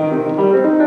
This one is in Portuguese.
Música